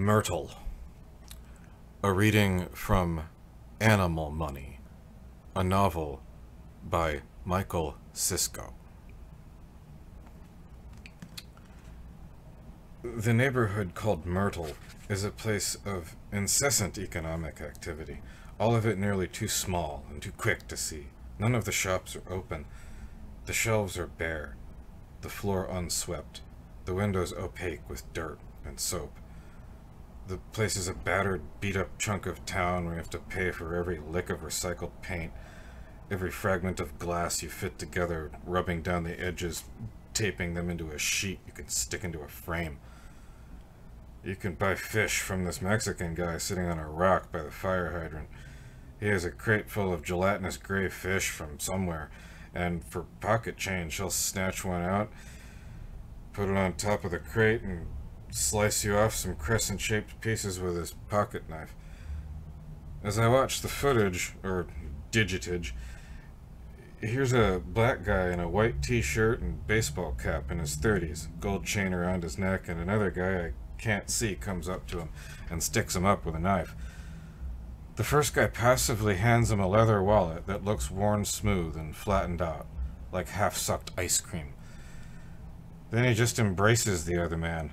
Myrtle. A reading from Animal Money, a novel by Michael Cisco. The neighborhood called Myrtle is a place of incessant economic activity, all of it nearly too small and too quick to see. None of the shops are open. The shelves are bare, the floor unswept, the windows opaque with dirt and soap. The place is a battered, beat up chunk of town where you have to pay for every lick of recycled paint, every fragment of glass you fit together, rubbing down the edges, taping them into a sheet you can stick into a frame. You can buy fish from this Mexican guy sitting on a rock by the fire hydrant. He has a crate full of gelatinous gray fish from somewhere, and for pocket change, he'll snatch one out, put it on top of the crate, and slice you off some crescent shaped pieces with his pocket knife. As I watch the footage, or digitage, here's a black guy in a white t shirt and baseball cap in his 30s, gold chain around his neck, and another guy I can't see comes up to him and sticks him up with a knife. The first guy passively hands him a leather wallet that looks worn smooth and flattened out, like half sucked ice cream. Then he just embraces the other man,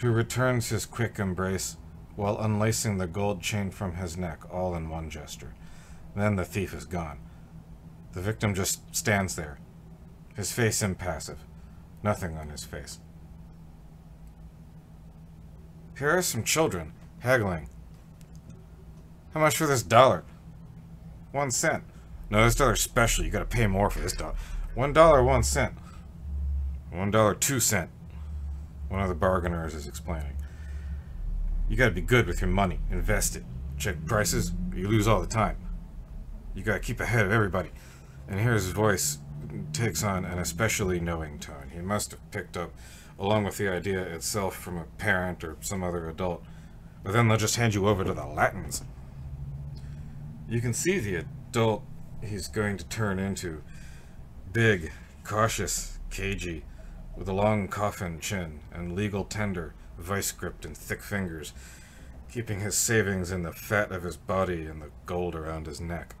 who returns his quick embrace while unlacing the gold chain from his neck all in one gesture. Then the thief is gone. The victim just stands there, his face impassive, nothing on his face. Here are some children, haggling. How much for this dollar? One cent. No, this dollar's special. You gotta pay more for this dollar. One dollar, one cent. One dollar, two cent. One of the bargainers is explaining. You gotta be good with your money. Invest it. Check prices, you lose all the time. You gotta keep ahead of everybody. And here his voice takes on an especially knowing tone. He must have picked up, along with the idea itself, from a parent or some other adult. But then they'll just hand you over to the Latins. You can see the adult he's going to turn into. Big, cautious, cagey, with a long coffin chin and legal tender, vice gripped and thick fingers, keeping his savings in the fat of his body and the gold around his neck.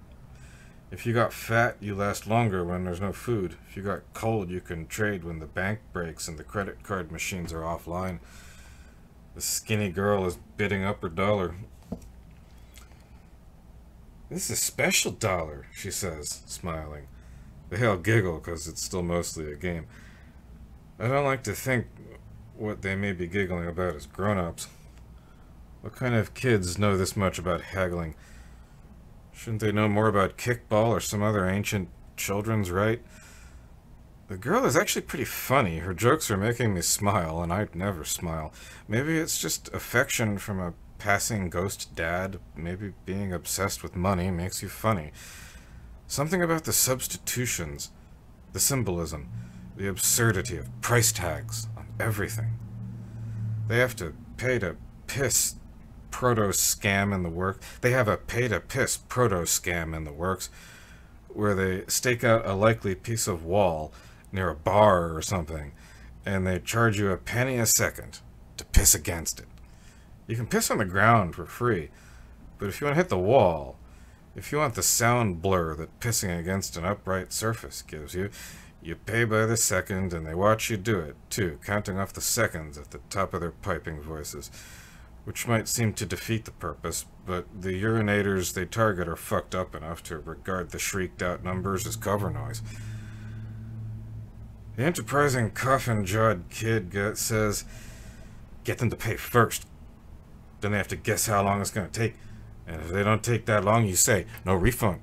If you got fat, you last longer when there's no food. If you got cold, you can trade when the bank breaks and the credit card machines are offline. The skinny girl is bidding up her dollar. This is a special dollar, she says, smiling. They all giggle because it's still mostly a game. I don't like to think what they may be giggling about as grown-ups. What kind of kids know this much about haggling? Shouldn't they know more about kickball or some other ancient children's rite? The girl is actually pretty funny. Her jokes are making me smile, and I'd never smile. Maybe it's just affection from a passing ghost dad. Maybe being obsessed with money makes you funny. Something about the substitutions, the symbolism the absurdity of price tags on everything. They have to pay to piss proto scam in the work. They have a pay to piss proto scam in the works where they stake out a likely piece of wall near a bar or something and they charge you a penny a second to piss against it. You can piss on the ground for free, but if you want to hit the wall, if you want the sound blur that pissing against an upright surface gives you, you pay by the second, and they watch you do it, too, counting off the seconds at the top of their piping voices. Which might seem to defeat the purpose, but the urinators they target are fucked up enough to regard the shrieked out numbers as cover noise. The enterprising coffin jawed kid says, Get them to pay first. Then they have to guess how long it's going to take. And if they don't take that long, you say, No refund.